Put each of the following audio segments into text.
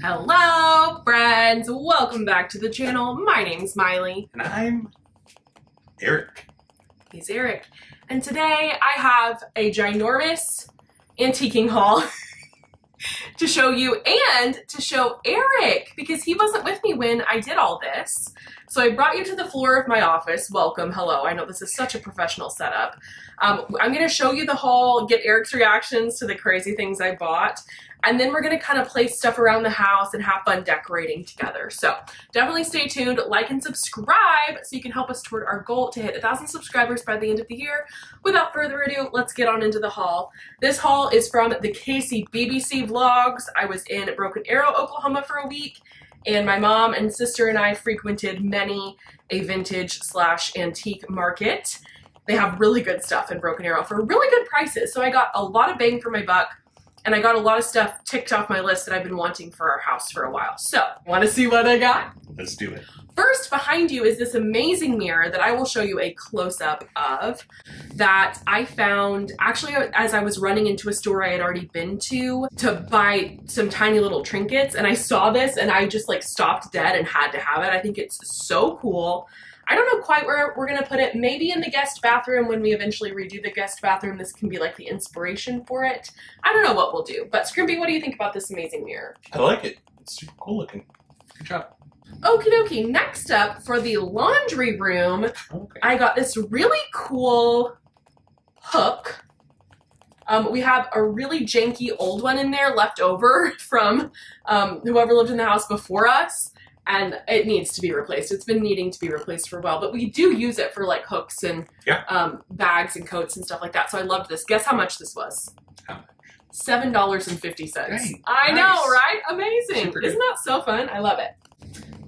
Hello, friends. Welcome back to the channel. My name's Maile. And I'm Eric. He's Eric. And today I have a ginormous antiquing haul to show you and to show Eric because he wasn't with me when I did all this. So I brought you to the floor of my office. Welcome, hello. I know this is such a professional setup. Um, I'm going to show you the haul, get Eric's reactions to the crazy things I bought, and then we're to kind of place stuff around the house and have fun decorating together. So definitely stay tuned, like and subscribe so you can help us toward our goal to hit a thousand subscribers by the end of the year. Without further ado, let's get on into the haul. This haul is from the Casey BBC vlogs. I was in Broken Arrow, Oklahoma for a week and my mom and sister and I frequented many a vintage slash antique market. They have really good stuff in Broken Arrow for really good prices. So I got a lot of bang for my buck and I got a lot of stuff ticked off my list that I've been wanting for our house for a while. So, want to see what I got? Let's do it. First, behind you is this amazing mirror that I will show you a close-up of that I found actually as I was running into a store I had already been to to buy some tiny little trinkets and I saw this and I just like stopped dead and had to have it. I think it's so cool. I don't know quite where we're gonna put it. Maybe in the guest bathroom when we eventually redo the guest bathroom. This can be like the inspiration for it. I don't know what we'll do. But Strimpy, what do you think about this amazing mirror? I like it. It's super cool looking. Good job. Okie dokie. Next up for the laundry room, Okay. I got this really cool hook. Um, we have a really janky old one in there left over from um, whoever lived in the house before us and it needs to be replaced. It's been needing to be replaced for a while, but we do use it for like hooks and Yeah. um, bags and coats and stuff like that. So I loved this. Guess how much this was? How much? Seven dollars and fifty cents. I Nice. know, right? Amazing. Super. Isn't that so fun? I love it.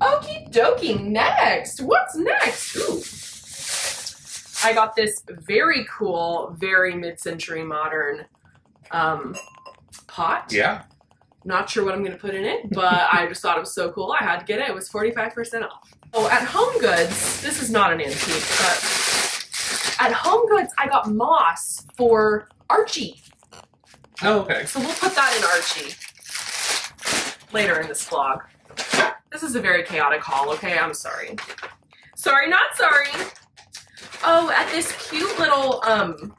Okie dokie. Next, what's next? Ooh. I got this very cool, very mid-century modern um, pot. Yeah. Not sure what I'm going to put in it, but I just thought it was so cool. I had to get it. It was 45% off. Oh, at Home Goods, this is not an antique, but at Home Goods, I got moss for Archie. Oh, okay. So we'll put that in Archie later in this vlog. This is a very chaotic haul, okay? I'm sorry. Sorry, not sorry. Oh, at this cute little um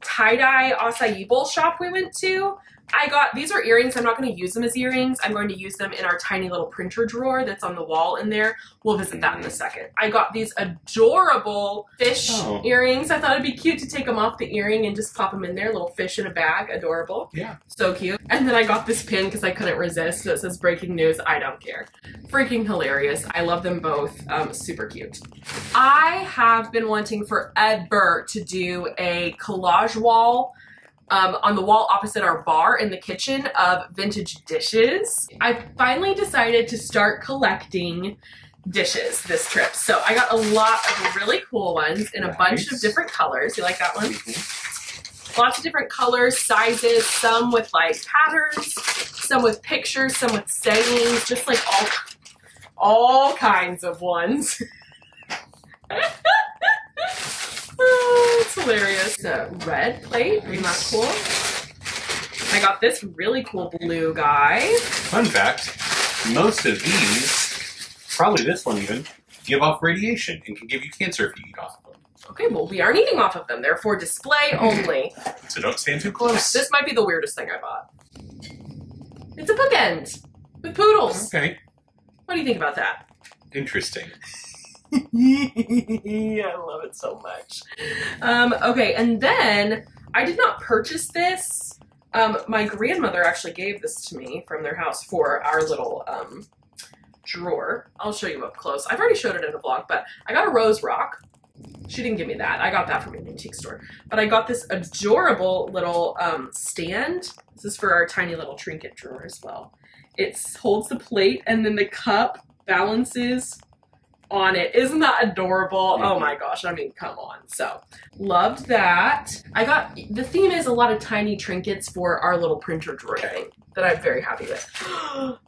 tie-dye acai bowl shop we went to, I got, these are earrings. I'm not going to use them as earrings. I'm going to use them in our tiny little printer drawer that's on the wall in there. We'll visit that in a second. I got these adorable fish Oh. earrings. I thought it'd be cute to take them off the earring and just pop them in there. Little fish in a bag. Adorable. Yeah. So cute. And then I got this pin because I couldn't resist. So it says breaking news. I don't care. Freaking hilarious. I love them both. Um, super cute. I have been wanting forever to do a collage wall um, on the wall opposite our bar in the kitchen of vintage dishes. I finally decided to start collecting dishes this trip. So I got a lot of really cool ones in a bunch of different colors. You like that one? Lots of different colors, sizes, some with like patterns, some with pictures, some with sayings, just like all all kinds of ones. oh, it's hilarious. A red plate, isn't that cool? I got this really cool blue guy. Fun fact: most of these, probably this one even, give off radiation and can give you cancer if you eat off of them. Okay, well, we aren't eating off of them. They're for display only. So don't stand too close. This might be the weirdest thing I bought. It's a bookend with poodles. Okay. What do you think about that? Interesting. I love it so much. Um, okay, and then I did not purchase this. Um, my grandmother actually gave this to me from their house for our little um, drawer. I'll show you up close. I've already showed it in a vlog, but I got a rose rock. She didn't give me that. I got that from an antique store. But I got this adorable little um, stand. This is for our tiny little trinket drawer as well. It holds the plate and then the cup balances on it. Isn't that adorable? Oh my gosh, I mean, come on. So, loved that. I got the theme is a lot of tiny trinkets for our little printer drawer thing that I'm very happy with.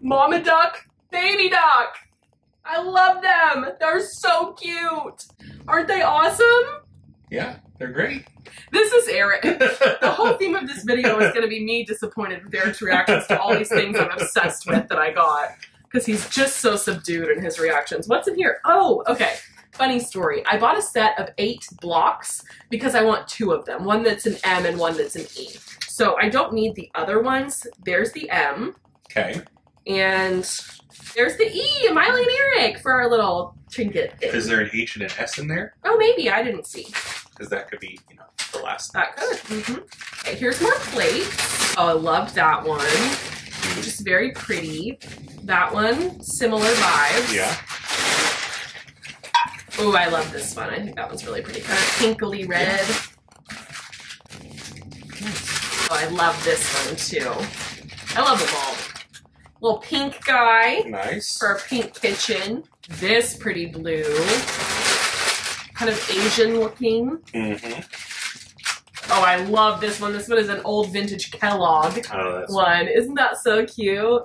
Mama duck, baby duck. I love them. They're so cute. Aren't they awesome? Yeah, they're great. This is Eric. The whole theme of this video is going to be me disappointed with Eric's reactions to all these things I'm obsessed with that I got. Because he's just so subdued in his reactions. What's in here? Oh, okay. Funny story. I bought a set of eight blocks because I want two of them. One that's an M and one that's an E. So I don't need the other ones. There's the M. Okay. And there's the E, Maile and Eric, for our little trinket thing. Is there an H and an S in there? Oh, maybe. I didn't see. Because that could be, you know, the last. That could. Mm -hmm. Okay, here's more plates. Oh, I loved that one. Just very pretty. That one, similar vibes. Yeah. Oh, I love this one. I think that one's really pretty. Kind of pinkly red. Oh, I love this one too. I love them all. Little pink guy Nice. for a pink kitchen. This pretty blue. Kind of Asian looking. Mm-hmm. Oh, I love this one. This one is an old vintage Kellogg Oh, one. Isn't that so cute?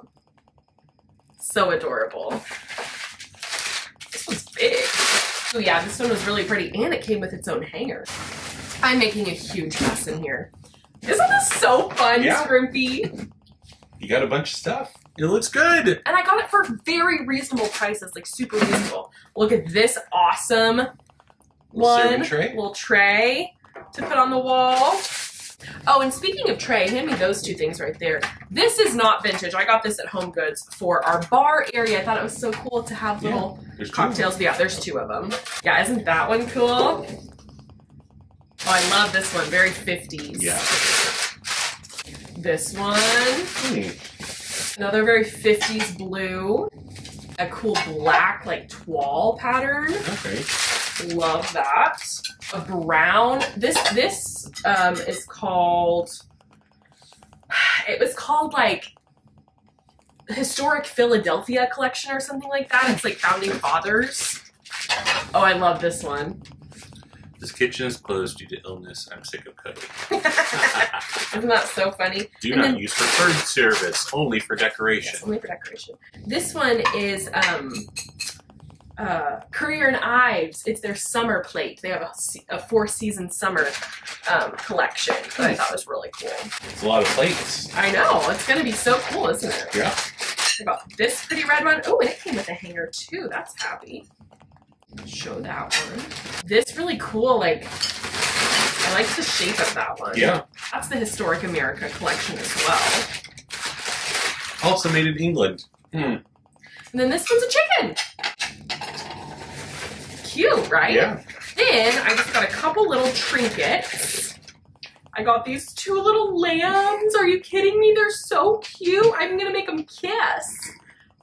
So adorable. This one's big. Oh yeah, this one was really pretty, and it came with its own hanger. I'm making a huge mess in here. Isn't this so fun, Yeah. Strimpy? You got a bunch of stuff. It looks good. And I got it for very reasonable prices, like super reasonable. Look at this awesome one tray. little tray to put on the wall. Oh, and speaking of tray, hand me those two things right there. This is not vintage. I got this at Home Goods for our bar area. I thought it was so cool to have little There's cocktails. Yeah, there's two of them. Yeah, isn't that one cool? Oh, I love this one. Very 50s. Yeah. This one, Hmm. another very 50s blue. A cool black, like toile pattern. Okay. Love that. A brown. This this um is called. It was called like historic Philadelphia collection or something like that. It's like founding fathers. Oh, I love this one. This kitchen is closed due to illness. I'm sick of cooking. Isn't that so funny? Do And not then- use for food service. Only for decoration. Yes, only for decoration. This one is um, uh, Currier and Ives. It's their summer plate. They have a, a four season summer um, collection that I thought was really cool. It's a lot of plates. I know it's gonna be so cool, isn't it? Yeah. I got this pretty red one. Oh, and it came with a hanger too. That's happy. Show that one. This really cool. Like I like the shape of that one. Yeah. That's the Historic America collection as well. Also made in England. Hmm. And then this one's a chicken. Cute, right? Yeah. Then I just got a couple little trinkets. I got these two little lambs. Are you kidding me? They're so cute. I'm gonna make them kiss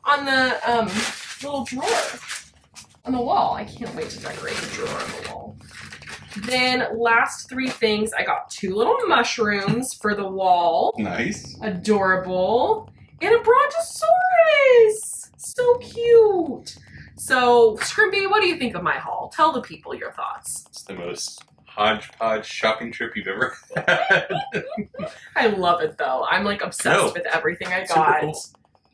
on the um, little drawer on the wall. I can't wait to decorate the drawer on the wall. Then last three things, I got two little mushrooms for the wall. Nice. Adorable. And a brontosaurus. So cute. So, Strimpy, what do you think of my haul? Tell the people your thoughts. It's the most hodgepodge shopping trip you've ever had. I love it though. I'm like obsessed No. with everything I Super got. cool.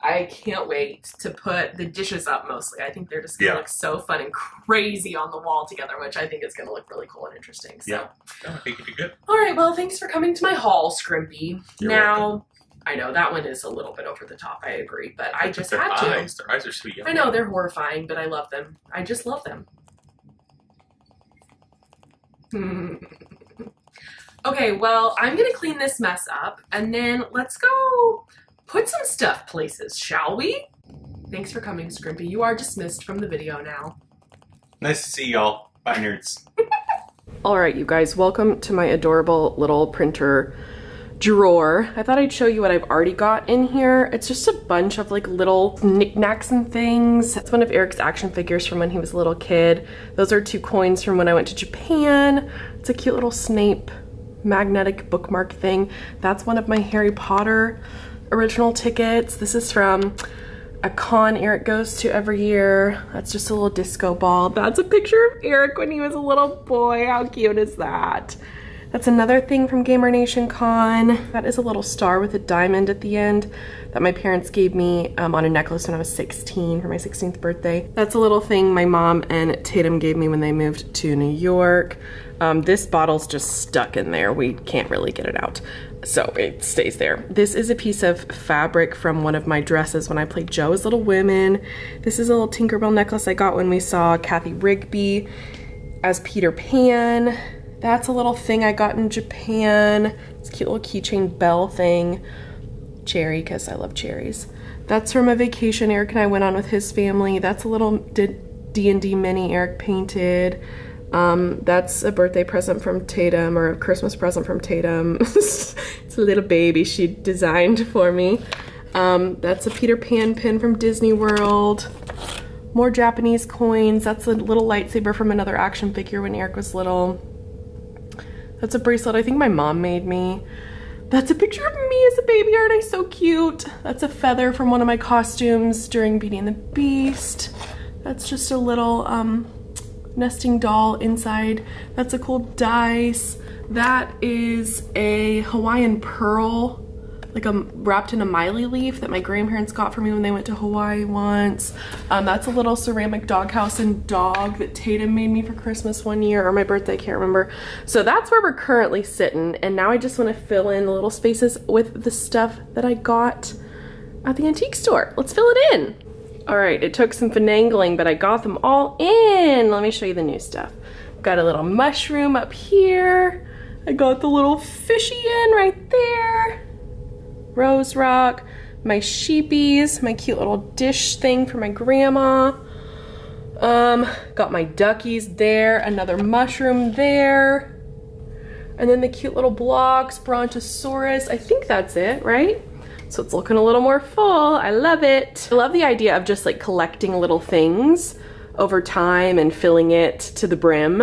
I can't wait to put the dishes up mostly. I think they're just gonna Yeah. look so fun and crazy on the wall together, which I think is gonna look really cool and interesting. So Yeah. No, I think you did good. all right, well, thanks for coming to my haul, Strimpy. You're now I know that one is a little bit over the top, I agree, but I just their had to. eyes. Their eyes are so young. I know they're horrifying, but I love them. I just love them. okay, well, I'm gonna clean this mess up and then let's go put some stuff places, shall we? Thanks for coming, Strimpy. You are dismissed from the video now. Nice to see y'all. Bye, nerds. All right, you guys, welcome to my adorable little printer drawer. I thought I'd show you what I've already got in here. It's just a bunch of like little knickknacks and things. It's one of Eric's action figures from when he was a little kid. Those are two coins from when I went to Japan. It's a cute little Snape magnetic bookmark thing. That's one of my Harry Potter original tickets. This is from a con Eric goes to every year. That's just a little disco ball. That's a picture of Eric when he was a little boy. How cute is that? That's another thing from Gamer Nation Con. That is a little star with a diamond at the end. that my parents gave me um, on a necklace when I was 16 for my 16th birthday. That's a little thing my mom and Tatum gave me when they moved to New York. Um, this bottle's just stuck in there. We can't really get it out. So it stays there. This is a piece of fabric from one of my dresses when I played Joe's Little Women. This is a little Tinkerbell necklace I got when we saw Cathy Rigby as Peter Pan. That's a little thing I got in Japan. It's a cute little keychain bell thing. Cherry, because I love cherries. That's from a vacation Eric and I went on with his family. That's a little D&D mini Eric painted. Um, that's a birthday present from Tatum or a Christmas present from Tatum. it's a little baby she designed for me. Um, that's a Peter Pan pin from Disney World. More Japanese coins. That's a little lightsaber from another action figure when Eric was little. That's a bracelet I think my mom made me. That's a picture of me as a baby, aren't I so cute? That's a feather from one of my costumes during Beauty and the Beast. That's just a little um, nesting doll inside. That's a cool dice. That is a Hawaiian pearl, like a wrapped in a mylar leaf that my grandparents got for me when they went to Hawaii once. Um, that's a little ceramic doghouse and dog that Tatum made me for Christmas one year or my birthday, I can't remember. So that's where we're currently sitting. And now I just want to fill in the little spaces with the stuff that I got at the antique store. Let's fill it in. All right, it took some finagling, but I got them all in. Let me show you the new stuff. Got a little mushroom up here. I got the little fishy in right there. Rose rock, my sheepies, my cute little dish thing for my grandma. Um, got my duckies there, another mushroom there. And then the cute little blocks, Brontosaurus. I think that's it, right? So it's looking a little more full. I love it. I love the idea of just like collecting little things over time and filling it to the brim.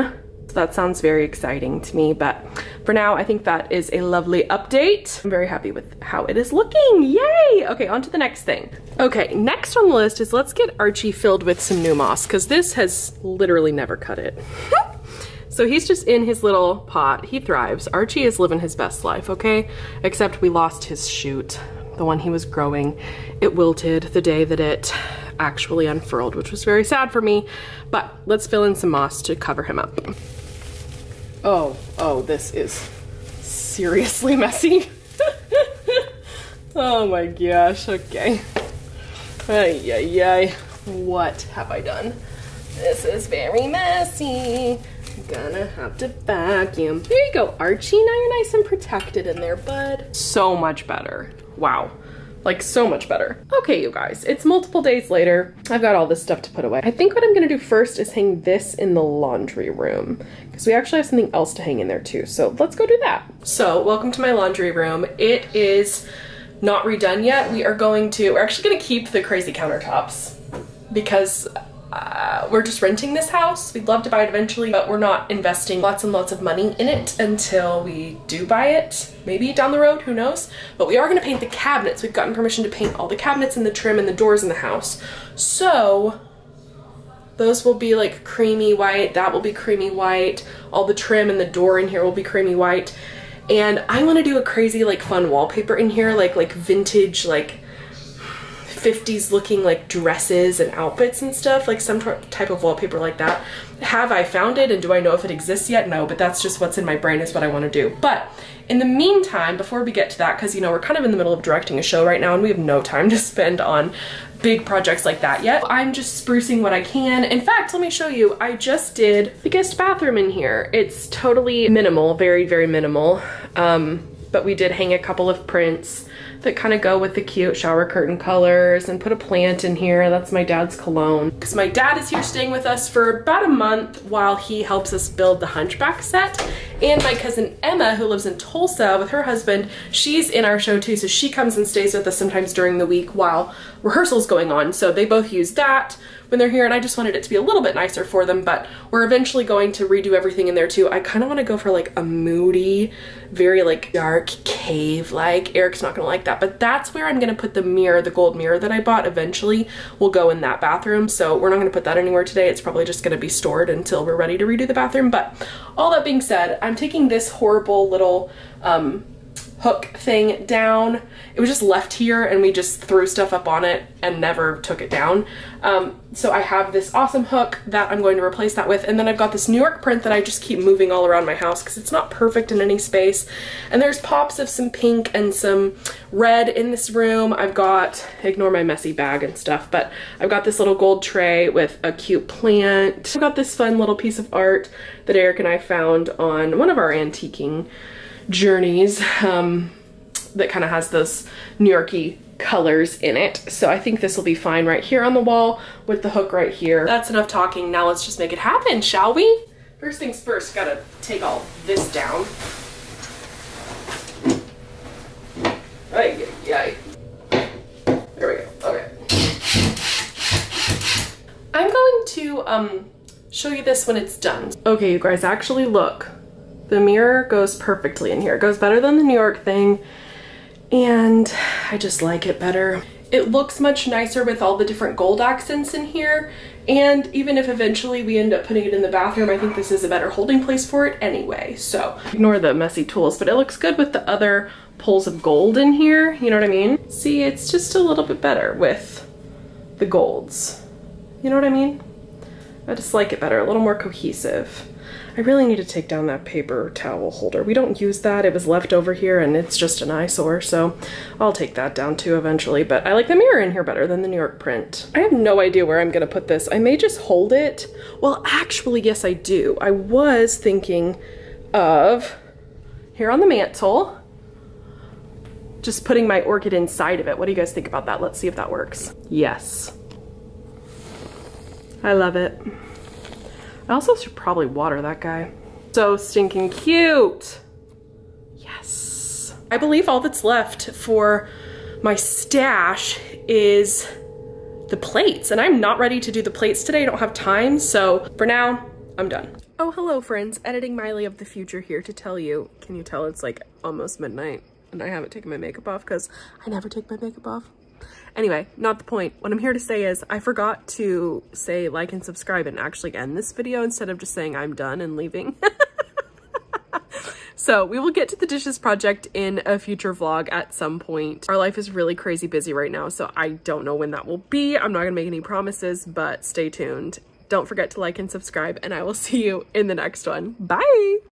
So that sounds very exciting to me, but for now, I think that is a lovely update. I'm very happy with how it is looking, yay! Okay, on to the next thing. Okay, next on the list is let's get Archie filled with some new moss, because this has literally never cut it. So he's just in his little pot. He thrives. Archie is living his best life, okay? Except we lost his shoot the one he was growing, it wilted the day that it actually unfurled, which was very sad for me. But let's fill in some moss to cover him up. Oh, oh, this is seriously messy. oh my gosh, okay. Ay, ay, ay. What have I done? This is very messy. Gonna have to vacuum. There you go, Archie. Now you're nice and protected in there, bud. So much better. Wow. Like so much better. Okay, you guys, it's multiple days later. I've got all this stuff to put away. I think what I'm gonna do first is hang this in the laundry room because we actually have something else to hang in there too. So let's go do that. So welcome to my laundry room. It is not redone yet. We are going to, we're actually gonna keep the crazy countertops because uh, we're just renting this house. We'd love to buy it eventually, but we're not investing lots and lots of money in it until we do buy it. Maybe down the road, who knows? But we are gonna paint the cabinets. We've gotten permission to paint all the cabinets and the trim and the doors in the house. So those will be like creamy white, that will be creamy white, all the trim and the door in here will be creamy white. And I wanna do a crazy like fun wallpaper in here, like like vintage, like 50s looking like dresses and outfits and stuff, like some type of wallpaper like that. Have I found it and do I know if it exists yet? No, but that's just what's in my brain is what I want to do. But in the meantime, before we get to that, because you know, we're kind of in the middle of directing a show right now and we have no time to spend on big projects like that yet. I'm just sprucing what I can. In fact, let me show you, I just did the guest bathroom in here. It's totally minimal, very, very minimal. Um, but we did hang a couple of prints that kind of go with the cute shower curtain colors and put a plant in here. That's my dad's cologne. Because my dad is here staying with us for about a month while he helps us build the Hunchback set. And my cousin Emma, who lives in Tulsa with her husband, she's in our show too. So she comes and stays with us sometimes during the week while rehearsal's going on. So they both use that when they're here and I just wanted it to be a little bit nicer for them, but we're eventually going to redo everything in there too. I kind of want to go for like a moody, very like dark cave-like. Eric's not gonna like that, but that's where I'm gonna put the mirror, the gold mirror that I bought eventually will go in that bathroom. So we're not gonna put that anywhere today. It's probably just gonna be stored until we're ready to redo the bathroom. But all that being said, I'm taking this horrible little um, hook thing down. It was just left here and we just threw stuff up on it and never took it down. Um, so I have this awesome hook that I'm going to replace that with. And then I've got this New York print that I just keep moving all around my house because it's not perfect in any space. And there's pops of some pink and some red in this room. I've got, ignore my messy bag and stuff, but I've got this little gold tray with a cute plant. I've got this fun little piece of art that Eric and I found on one of our antiquing journeys um, that kind of has those New Yorky colors in it. So I think this will be fine right here on the wall with the hook right here. That's enough talking. Now let's just make it happen, shall we? First things first, gotta take all this down. Ay, ay, ay. There we go, okay. I'm going to um, show you this when it's done. Okay, you guys, actually look. The mirror goes perfectly in here. It goes better than the New York thing, and I just like it better. It looks much nicer with all the different gold accents in here, and even if eventually we end up putting it in the bathroom, I think this is a better holding place for it anyway. So ignore the messy tools, but it looks good with the other pulls of gold in here, you know what I mean? See, it's just a little bit better with the golds. You know what I mean? I just like it better, a little more cohesive. I really need to take down that paper towel holder. We don't use that. It was left over here and it's just an eyesore, so I'll take that down too eventually. But I like the mirror in here better than the New York print. I have no idea where I'm gonna put this. I may just hold it. Well, actually, yes, I do. I was thinking of here on the mantle, just putting my orchid inside of it. What do you guys think about that? Let's see if that works. Yes. I love it. I also should probably water that guy. So stinking cute. Yes. I believe all that's left for my stash is the plates and I'm not ready to do the plates today. I don't have time. So for now, I'm done. Oh, hello friends. Editing Maile of the future here to tell you, can you tell it's like almost midnight and I haven't taken my makeup off because I never take my makeup off. Anyway, not the point. What I'm here to say is I forgot to say like and subscribe and actually end this video instead of just saying I'm done and leaving. so we will get to the dishes project in a future vlog at some point. Our life is really crazy busy right now, so I don't know when that will be. I'm not gonna make any promises, but stay tuned. Don't forget to like and subscribe, and I will see you in the next one. Bye!